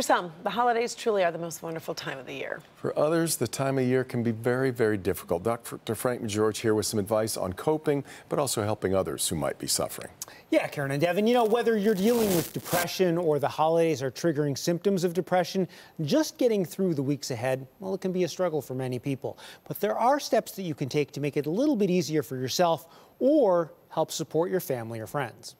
For some, the holidays truly are the most wonderful time of the year. For others, the time of year can be very, very difficult. Dr. Frank McGeorge here with some advice on coping, but also helping others who might be suffering. Yeah, Karen and Devin, you know, whether you're dealing with depression or the holidays are triggering symptoms of depression, just getting through the weeks ahead, well, it can be a struggle for many people. But there are steps that you can take to make it a little bit easier for yourself or help support your family or friends.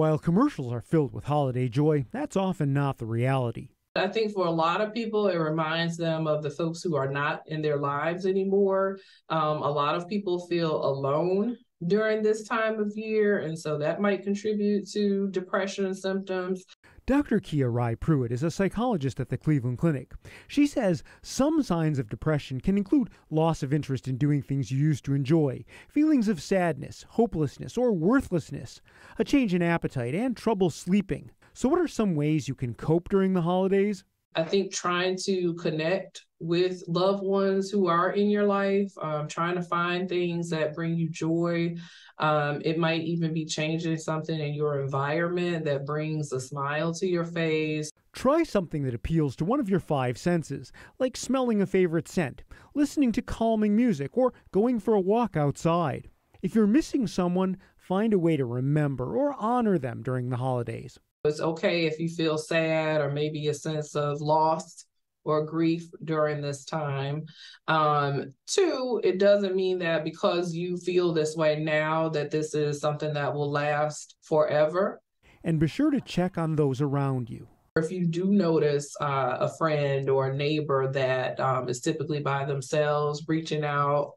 While commercials are filled with holiday joy, that's often not the reality. I think for a lot of people, it reminds them of the folks who are not in their lives anymore. Um, a lot of people feel alone during this time of year, and so that might contribute to depression symptoms. Dr. Kia Rai Prewitt is a psychologist at the Cleveland Clinic. She says some signs of depression can include loss of interest in doing things you used to enjoy, feelings of sadness, hopelessness, or worthlessness, a change in appetite, and trouble sleeping. So, what are some ways you can cope during the holidays? I think trying to connect with loved ones who are in your life, um, trying to find things that bring you joy. Um, it might even be changing something in your environment that brings a smile to your face. Try something that appeals to one of your five senses, like smelling a favorite scent, listening to calming music, or going for a walk outside. If you're missing someone, find a way to remember or honor them during the holidays. It's okay if you feel sad or maybe a sense of loss or grief during this time. Um, two, it doesn't mean that because you feel this way now that this is something that will last forever. And be sure to check on those around you. If you do notice uh, a friend or a neighbor that um, is typically by themselves, reaching out,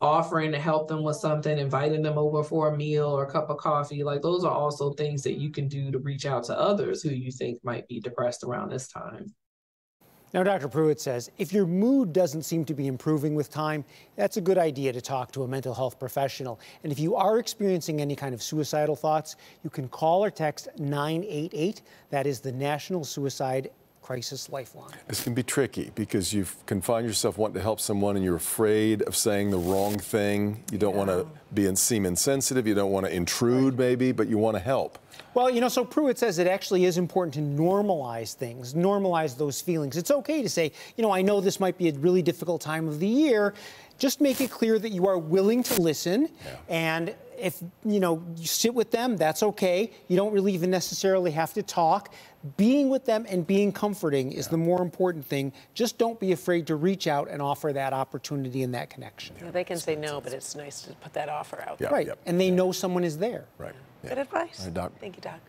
offering to help them with something, inviting them over for a meal or a cup of coffee. Like those are also things that you can do to reach out to others who you think might be depressed around this time. Now, Dr. Prewitt says if your mood doesn't seem to be improving with time, that's a good idea to talk to a mental health professional. And if you are experiencing any kind of suicidal thoughts, you can call or text 988. That is the National Suicide crisis lifeline. This can be tricky because you can find yourself wanting to help someone and you're afraid of saying the wrong thing. You don't yeah. want to be in, seem insensitive. You don't want to intrude, right. maybe, but you want to help. Well, you know, so Prewitt says it actually is important to normalize things, normalize those feelings. It's okay to say, you know, I know this might be a really difficult time of the year. Just make it clear that you are willing to listen. Yeah. and if you know you sit with them that's okay. You don't really even necessarily have to talk. Being with them and being comforting is yeah. the more important thing. Just don't be afraid to reach out and offer that opportunity and that connection. Yeah, they can say no but it's nice to put that offer out. Yeah, right. and they know someone is there. Right good advice. Right, doc. thank you doc